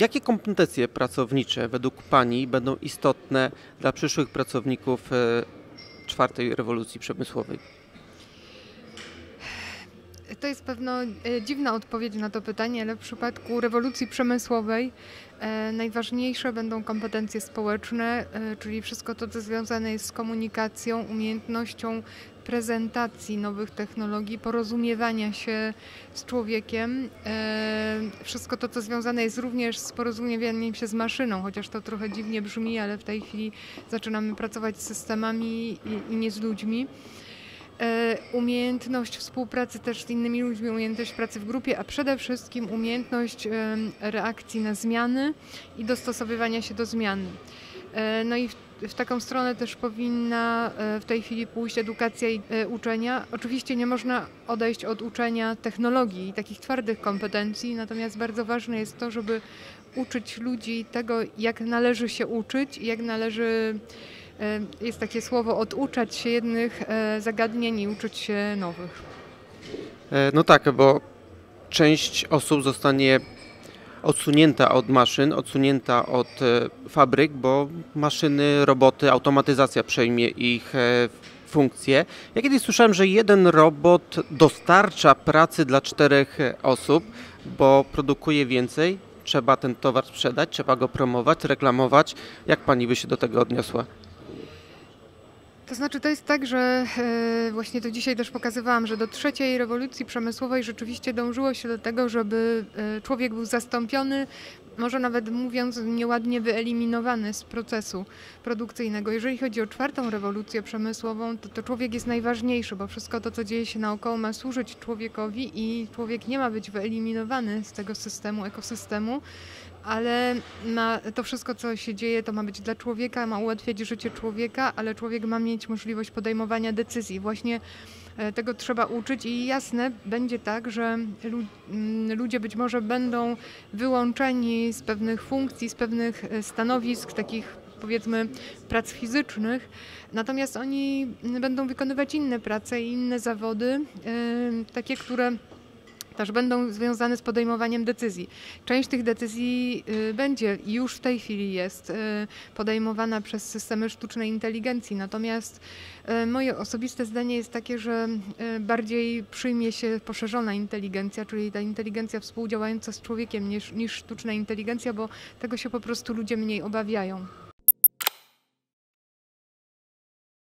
Jakie kompetencje pracownicze według Pani będą istotne dla przyszłych pracowników e, czwartej rewolucji przemysłowej? To jest pewno e, dziwna odpowiedź na to pytanie, ale w przypadku rewolucji przemysłowej e, najważniejsze będą kompetencje społeczne, czyli wszystko to, co związane jest z komunikacją, umiejętnością prezentacji nowych technologii, porozumiewania się z człowiekiem. E, wszystko to, co związane jest również z porozumiewaniem się z maszyną, chociaż to trochę dziwnie brzmi, ale w tej chwili zaczynamy pracować z systemami i, nie z ludźmi. E, umiejętność współpracy też z innymi ludźmi, umiejętność pracy w grupie, a przede wszystkim umiejętność reakcji na zmiany i dostosowywania się do zmian. E, no i w, w, taką stronę też powinna e, w tej chwili pójść edukacja i uczenia. Oczywiście nie można odejść od uczenia technologii i takich twardych kompetencji, natomiast bardzo ważne jest to, żeby uczyć ludzi tego, jak należy się uczyć jak należy E, jest takie słowo oduczać się jednych e, zagadnień i uczyć się nowych. E, no tak, bo część osób zostanie odsunięta od maszyn, odsunięta od fabryk, bo maszyny, roboty, automatyzacja przejmie ich funkcje. Ja kiedyś słyszałem, że jeden robot dostarcza pracy dla czterech osób, bo produkuje więcej. Trzeba ten towar sprzedać, trzeba go promować, reklamować. Jak pani by się do tego odniosła? To znaczy, to jest tak, że e, właśnie to dzisiaj też pokazywałam, że do trzeciej rewolucji przemysłowej rzeczywiście dążyło się do tego, żeby e, człowiek był zastąpiony, może nawet mówiąc nieładnie, wyeliminowany z procesu produkcyjnego. Jeżeli chodzi o czwartą rewolucję przemysłową, to, to człowiek jest najważniejszy, bo wszystko to, co dzieje się naokoło, ma służyć człowiekowi i człowiek nie ma być wyeliminowany z tego systemu, ekosystemu ale ma, to wszystko, co się dzieje, to ma być dla człowieka, ma ułatwiać życie człowieka, ale człowiek ma mieć możliwość podejmowania decyzji. Właśnie e, tego trzeba uczyć i jasne, będzie tak, że mm, ludzie być może będą wyłączeni z pewnych funkcji, z pewnych e, stanowisk, takich powiedzmy prac fizycznych, natomiast oni będą wykonywać inne prace i inne zawody, e, takie, które będą związane z podejmowaniem decyzji. Część tych decyzji y, będzie już w tej chwili jest y, podejmowana przez systemy sztucznej inteligencji, natomiast y, moje osobiste zdanie jest takie, że bardziej przyjmie się poszerzona inteligencja, czyli ta inteligencja współdziałająca z człowiekiem niż, niż sztuczna inteligencja, bo tego się po prostu ludzie mniej obawiają.